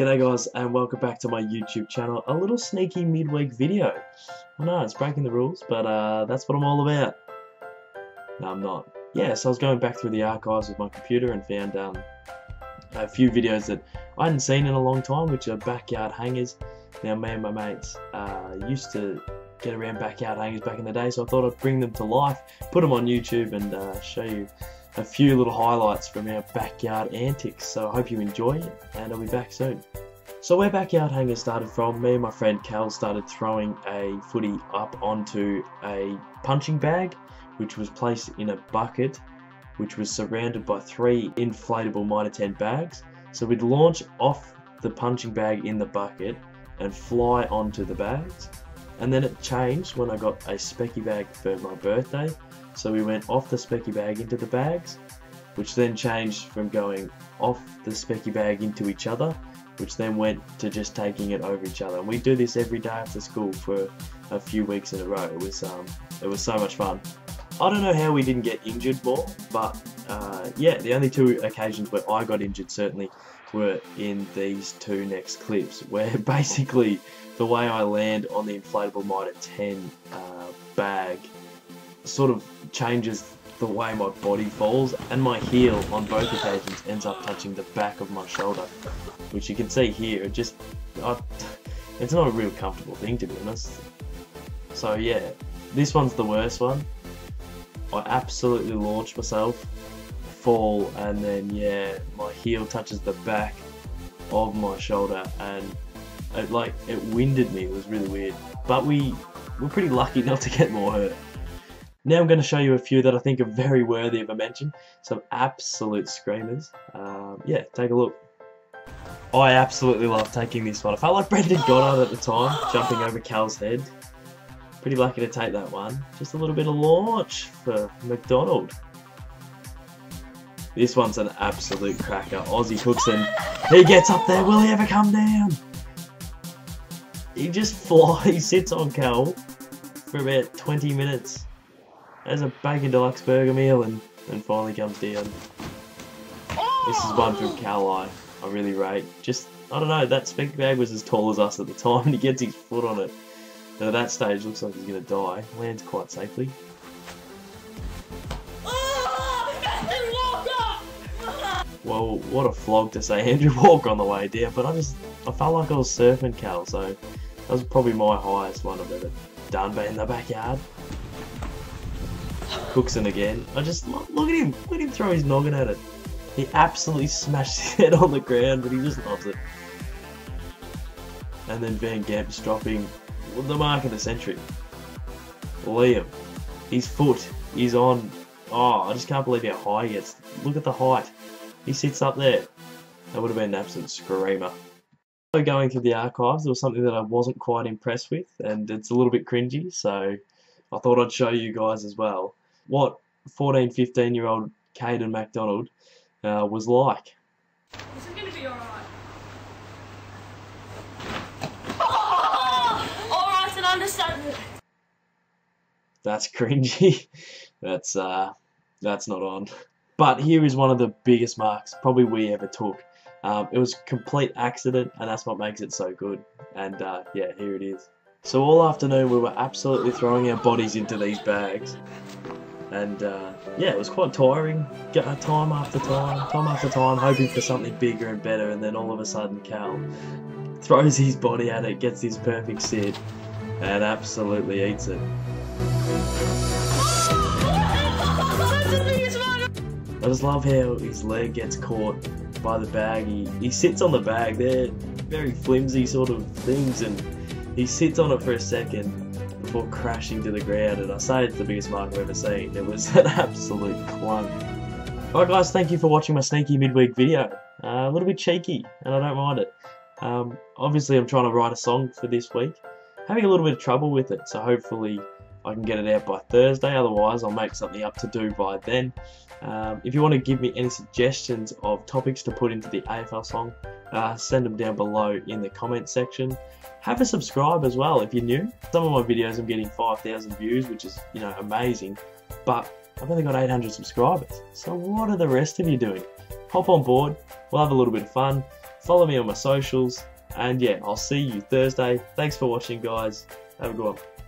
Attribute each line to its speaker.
Speaker 1: G'day guys and welcome back to my YouTube channel. A little sneaky midweek video. I know it's breaking the rules, but uh, that's what I'm all about. No, I'm not. Yeah, so I was going back through the archives with my computer and found um, a few videos that I hadn't seen in a long time, which are backyard hangers. Now, me and my mates uh, used to get around backyard hangers back in the day, so I thought I'd bring them to life, put them on YouTube, and uh, show you a few little highlights from our backyard antics. So I hope you enjoy it, and I'll be back soon. So where backyard hangers started from, me and my friend Cal started throwing a footy up onto a punching bag, which was placed in a bucket, which was surrounded by three inflatable Mitre 10 bags. So we'd launch off the punching bag in the bucket and fly onto the bags. And then it changed when I got a specky bag for my birthday. So we went off the specky bag into the bags, which then changed from going off the specky bag into each other, which then went to just taking it over each other. And we do this every day after school for a few weeks in a row. It was um, it was so much fun. I don't know how we didn't get injured more, but uh, yeah, the only two occasions where I got injured certainly were in these two next clips, where basically the way I land on the inflatable Mitre 10 uh, bag sort of changes the way my body falls and my heel on both occasions ends up touching the back of my shoulder which you can see here it just I, it's not a real comfortable thing to be honest. So yeah this one's the worst one. I absolutely launch myself fall and then yeah my heel touches the back of my shoulder and it like it winded me. It was really weird. But we were pretty lucky not to get more hurt now I'm going to show you a few that I think are very worthy of a mention. Some absolute screamers. Um, yeah, take a look. I absolutely love taking this one. I felt like Brendan Goddard at the time, jumping over Cal's head. Pretty lucky to take that one. Just a little bit of launch for MacDonald. This one's an absolute cracker. Aussie Cookson. He gets up there. Will he ever come down? He just flies. He sits on Cal for about 20 minutes as a bacon deluxe burger meal and, and finally comes down. This is one from Cali I really rate. Just, I don't know, that spec bag was as tall as us at the time and he gets his foot on it. And at that stage looks like he's going to die. Lands quite safely. Well, what a flog to say Andrew Walker on the way down, but I just, I felt like I was surfing Cal, so that was probably my highest one I've ever done, but in the backyard. Cookson again. I just look, look at him. Look at him throw his noggin at it. He absolutely smashed his head on the ground, but he just loves it. And then Van Gamp's dropping the mark of the century. Liam, his foot is on. Oh, I just can't believe how high he gets. Look at the height. He sits up there. That would have been an absolute screamer. Going through the archives, there was something that I wasn't quite impressed with, and it's a little bit cringy, so I thought I'd show you guys as well what 14, 15 year old Caden MacDonald uh, was like.
Speaker 2: This is gonna be alright. Oh, alright, and understand.
Speaker 1: That's cringy. that's uh, that's not on. But here is one of the biggest marks probably we ever took. Um, it was complete accident, and that's what makes it so good. And uh, yeah, here it is. So all afternoon we were absolutely throwing our bodies into these bags and uh, yeah, it was quite tiring. Get time after time, time after time, hoping for something bigger and better, and then all of a sudden, Cal throws his body at it, gets his perfect sit, and absolutely eats it. I just love how his leg gets caught by the bag. He, he sits on the bag. They're very flimsy sort of things, and he sits on it for a second before crashing to the ground, and I say it's the biggest mark I've ever seen. It was an absolute clunk. Alright guys, thank you for watching my sneaky midweek video. Uh, a little bit cheeky, and I don't mind it. Um, obviously I'm trying to write a song for this week. Having a little bit of trouble with it, so hopefully I can get it out by Thursday, otherwise I'll make something up to do by then. Um, if you want to give me any suggestions of topics to put into the AFL song, uh, send them down below in the comment section. Have a subscribe as well if you're new. Some of my videos I'm getting 5,000 views, which is, you know, amazing, but I've only got 800 subscribers. So what are the rest of you doing? Hop on board, we'll have a little bit of fun. Follow me on my socials. And yeah, I'll see you Thursday. Thanks for watching, guys. Have a good one.